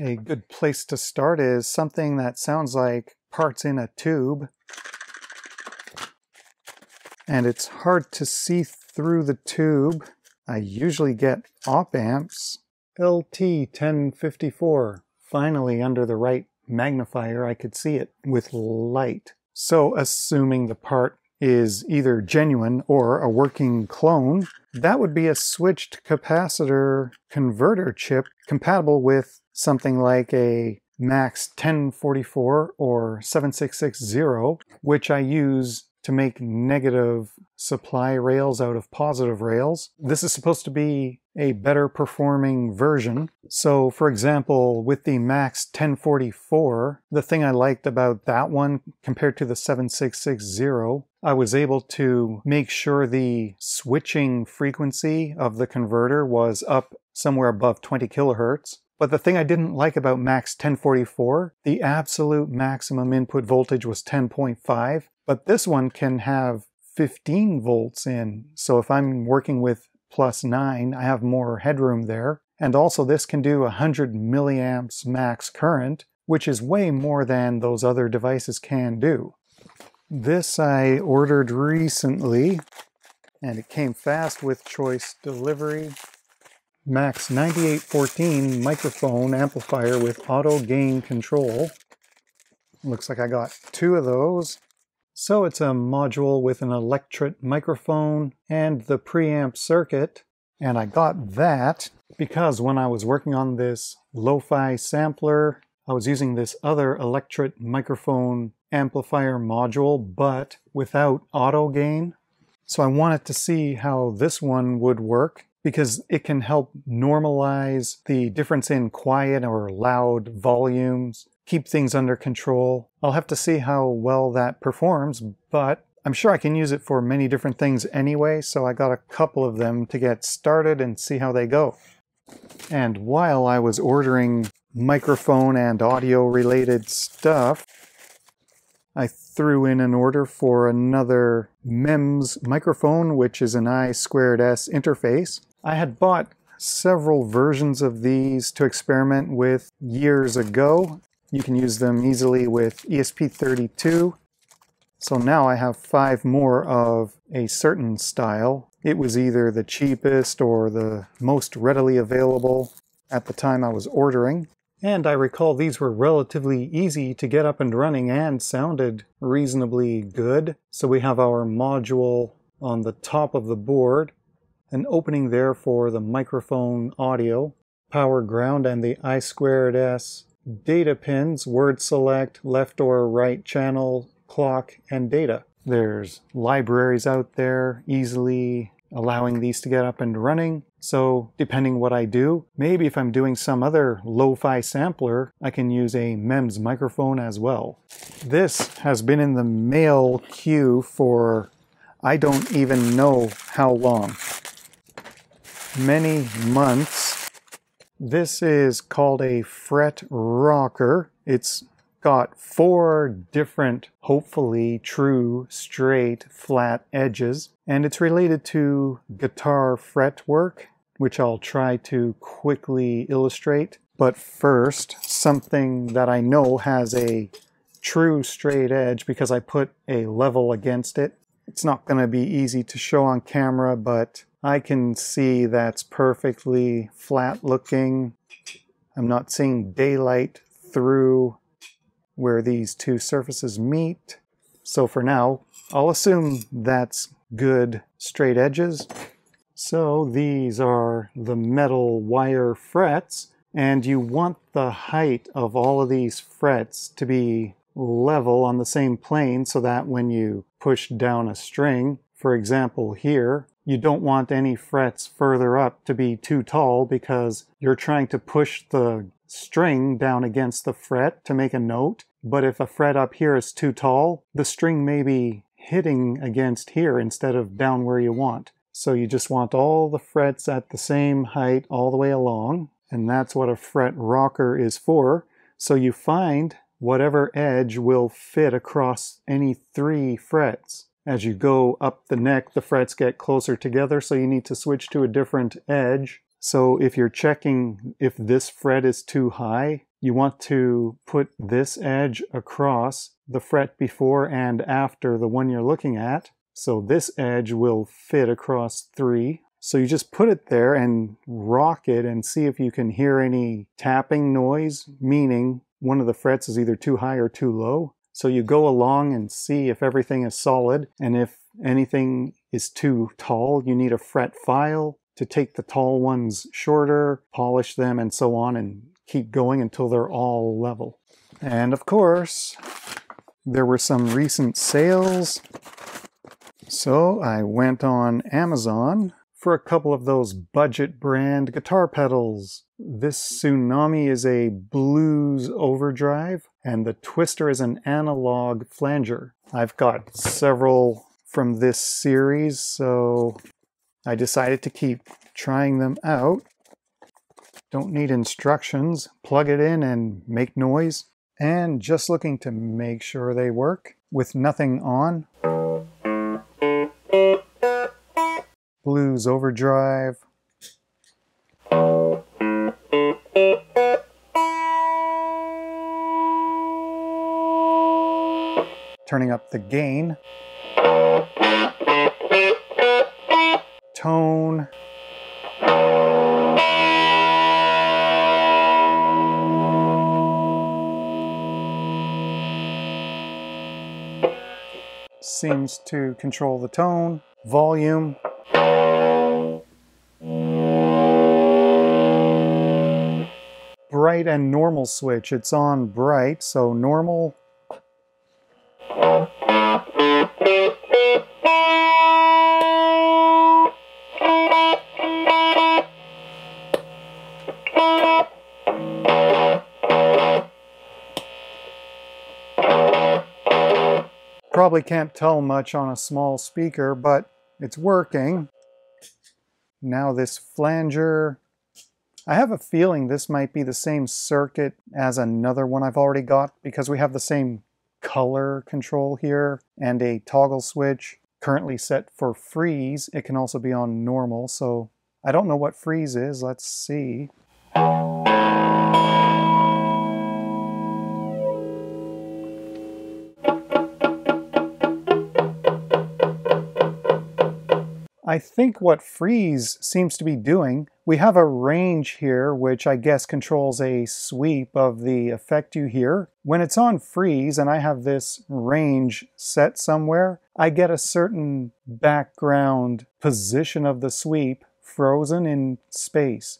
A good place to start is something that sounds like parts in a tube. And it's hard to see through the tube. I usually get op amps. LT1054. Finally, under the right magnifier, I could see it with light. So, assuming the part is either genuine or a working clone, that would be a switched capacitor converter chip compatible with something like a Max 1044 or 7660, which I use to make negative supply rails out of positive rails. This is supposed to be a better performing version. So for example, with the Max 1044, the thing I liked about that one compared to the 7660, I was able to make sure the switching frequency of the converter was up somewhere above 20 kilohertz. But the thing I didn't like about Max 1044, the absolute maximum input voltage was 10.5, but this one can have 15 volts in. So if I'm working with plus 9, I have more headroom there. And also this can do 100 milliamps max current, which is way more than those other devices can do. This I ordered recently, and it came fast with choice delivery. Max 9814 microphone amplifier with auto gain control. Looks like I got two of those. So it's a module with an electret microphone and the preamp circuit. And I got that because when I was working on this lo-fi sampler, I was using this other electret microphone amplifier module, but without auto gain. So I wanted to see how this one would work because it can help normalize the difference in quiet or loud volumes keep things under control. I'll have to see how well that performs, but I'm sure I can use it for many different things anyway, so I got a couple of them to get started and see how they go. And while I was ordering microphone and audio related stuff, I threw in an order for another MEMS microphone, which is an I squared S interface. I had bought several versions of these to experiment with years ago, you can use them easily with ESP32. So now I have five more of a certain style. It was either the cheapest or the most readily available at the time I was ordering. And I recall these were relatively easy to get up and running and sounded reasonably good. So we have our module on the top of the board, an opening there for the microphone audio, power ground, and the I squared S data pins, word select, left or right channel, clock, and data. There's libraries out there easily allowing these to get up and running. So depending what I do, maybe if I'm doing some other lo-fi sampler, I can use a MEMS microphone as well. This has been in the mail queue for I don't even know how long. Many months this is called a fret rocker. It's got four different, hopefully true, straight, flat edges, and it's related to guitar fretwork, which I'll try to quickly illustrate. But first, something that I know has a true straight edge because I put a level against it. It's not going to be easy to show on camera, but I can see that's perfectly flat looking. I'm not seeing daylight through where these two surfaces meet. So for now, I'll assume that's good straight edges. So these are the metal wire frets, and you want the height of all of these frets to be level on the same plane so that when you push down a string, for example here, you don't want any frets further up to be too tall because you're trying to push the string down against the fret to make a note. But if a fret up here is too tall, the string may be hitting against here instead of down where you want. So you just want all the frets at the same height all the way along. And that's what a fret rocker is for. So you find whatever edge will fit across any three frets. As you go up the neck, the frets get closer together, so you need to switch to a different edge. So if you're checking if this fret is too high, you want to put this edge across the fret before and after the one you're looking at. So this edge will fit across three. So you just put it there and rock it and see if you can hear any tapping noise, meaning one of the frets is either too high or too low. So you go along and see if everything is solid and if anything is too tall, you need a fret file to take the tall ones shorter, polish them and so on and keep going until they're all level. And of course, there were some recent sales. So I went on Amazon for a couple of those budget brand guitar pedals. This Tsunami is a blues overdrive and the twister is an analog flanger. I've got several from this series, so I decided to keep trying them out. Don't need instructions. Plug it in and make noise. And just looking to make sure they work with nothing on. Blues Overdrive. Turning up the gain. Tone. seems to control the tone, volume. Bright and normal switch. It's on bright, so normal. Probably can't tell much on a small speaker, but it's working. Now this flanger, I have a feeling this might be the same circuit as another one I've already got because we have the same color control here and a toggle switch currently set for freeze. It can also be on normal, so I don't know what freeze is. Let's see. I think what freeze seems to be doing, we have a range here, which I guess controls a sweep of the effect you hear. When it's on freeze and I have this range set somewhere, I get a certain background position of the sweep frozen in space.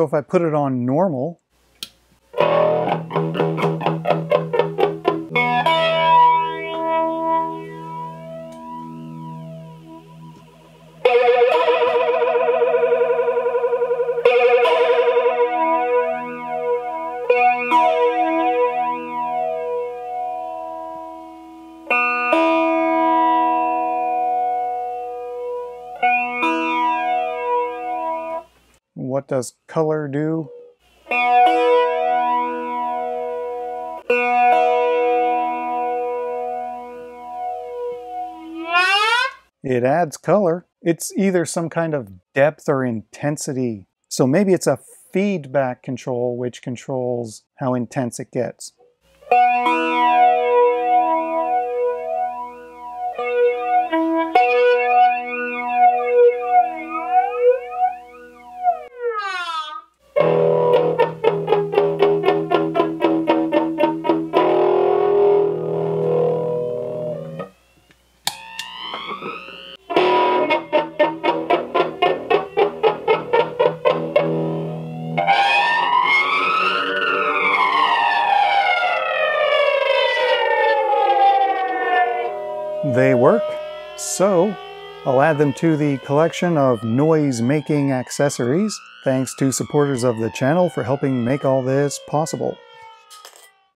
So if I put it on normal, what does color do? It adds color. It's either some kind of depth or intensity. So maybe it's a feedback control which controls how intense it gets. They work, so I'll add them to the collection of noise-making accessories. Thanks to supporters of the channel for helping make all this possible.